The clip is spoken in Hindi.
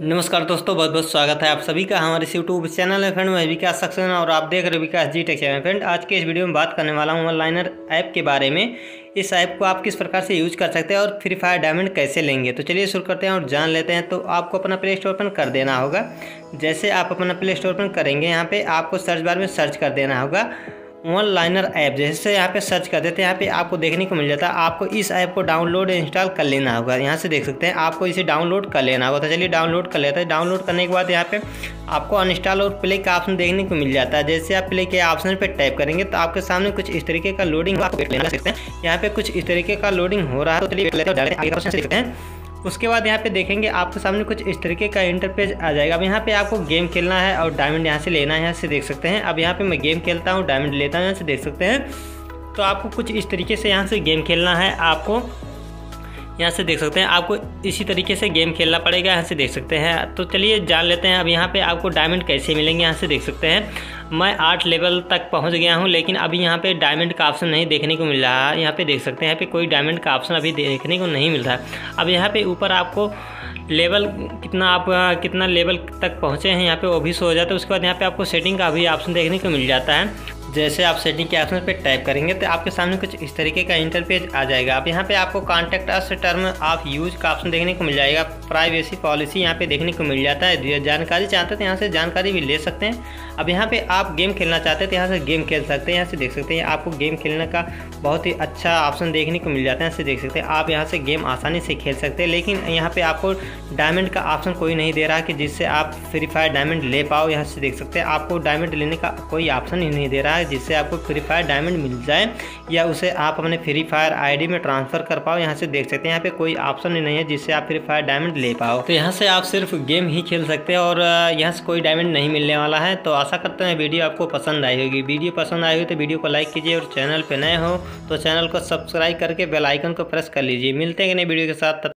नमस्कार दोस्तों, बहुत बहुत स्वागत है आप सभी का हमारे इस यूट्यूब चैनल में। फ्रेंड, मैं विकास सक्सेना और आप देख रहे हो Vikas ji tech channel. Friend, आज के इस वीडियो में बात करने वाला हूँ ऑनलाइनर ऐप के बारे में। इस ऐप को आप किस प्रकार से यूज़ कर सकते हैं और फ्री फायर डायमंड कैसे लेंगे? तो चलिए शुरू करते हैं और जान लेते हैं। तो आपको अपना प्ले स्टोर पर कर देना होगा। जैसे आप अपना प्ले स्टोर पर करेंगे, यहाँ पर आपको सर्च बार में सर्च कर देना होगा। वन लाइनर ऐप जैसे यहाँ पे सर्च कर देते हैं, यहाँ पे आपको देखने को मिल जाता है। आपको इस ऐप को डाउनलोड इंस्टॉल कर लेना होगा। यहाँ से देख सकते हैं, आपको इसे डाउनलोड कर लेना होगा। तो चलिए डाउनलोड कर लेते हैं। डाउनलोड करने के बाद यहाँ पे आपको अनइंस्टॉल और प्ले का ऑप्शन देखने को मिल जाता है। जैसे आप प्ले के ऑप्शन पर टाइप करेंगे तो आपके सामने कुछ इस तरीके का लोडिंग आप लेना सकते हैं। यहाँ पे कुछ इस तरीके का लोडिंग हो रहा है। तो चलिए हैं। उसके बाद यहाँ पे देखेंगे आपके सामने कुछ इस तरीके का इंटरपेज आ जाएगा। अब यहाँ पे आपको गेम खेलना है और डायमंड यहाँ से लेना है, यहाँ से देख सकते हैं। अब यहाँ पे मैं गेम खेलता हूँ डायमंड लेता हूँ, यहाँ से देख सकते हैं। तो आपको कुछ इस तरीके से यहाँ से गेम खेलना है, आपको यहाँ से देख सकते हैं। आपको इसी तरीके से गेम खेलना पड़ेगा, यहाँ से देख सकते हैं। तो चलिए जान लेते हैं, अब यहाँ पे आपको डायमंड कैसे मिलेंगे, यहाँ से देख सकते हैं। मैं आठ लेवल तक पहुँच गया हूँ, लेकिन अभी यहाँ पे डायमंड का ऑप्शन नहीं देखने को मिल रहा है। यहाँ पर देख सकते हैं, यहाँ पे कोई डायमंड का ऑप्शन अभी देखने को नहीं मिल रहा अब यहाँ पे ऊपर आपको लेवल कितना आप कितना लेवल तक पहुँचे हैं, यहाँ पे वो भी शो हो जाता है। उसके बाद यहाँ पे आपको सेटिंग का भी ऑप्शन देखने को मिल जाता है। जैसे आप सेटिंग के ऑप्शन पे टाइप करेंगे तो आपके सामने कुछ इस तरीके का इंटरपेज आ जाएगा। आप यहाँ पे आपको contact us term of use का ऑप्शन देखने को मिल जाएगा। प्राइवेसी पॉलिसी यहाँ पे देखने को मिल जाता है। जानकारी चाहते हैं तो यहाँ से जानकारी भी ले सकते हैं। अब यहाँ पे आप गेम खेलना चाहते हैं तो यहाँ से गेम खेल सकते हैं। यहाँ से देख सकते हैं, आपको गेम खेलने का बहुत ही अच्छा ऑप्शन देखने को मिल जाता है। यहाँ से देख सकते हैं, आप यहाँ से गेम आसानी से खेल सकते हैं। लेकिन यहाँ पे आपको डायमंड का ऑप्शन कोई नहीं दे रहा कि जिससे आप फ्री फायर डायमंड ले पाओ। यहाँ से देख सकते हैं, आपको डायमंड लेने का कोई ऑप्शन ही नहीं दे रहा है। जिससे आपको फ्री फायर डायमंड मिल जाए, या उसे आप अपने फ्री फायर आईडी में ट्रांसफ़र कर पाओ। यहाँ से देख सकते हैं, यहाँ पे कोई ऑप्शन ही नहीं है जिससे आप फ्री फायर डायमंड ले पाओ। तो यहाँ से आप सिर्फ़ गेम ही खेल सकते हैं और यहाँ से कोई डायमंड नहीं मिलने वाला है। तो आशा करते हैं वीडियो आपको पसंद आई होगी। वीडियो पसंद आई हो तो वीडियो को लाइक कीजिए और चैनल पर नए हो तो चैनल को सब्सक्राइब करके बेलाइकन को प्रेस कर लीजिए। मिलते हैं नई वीडियो के साथ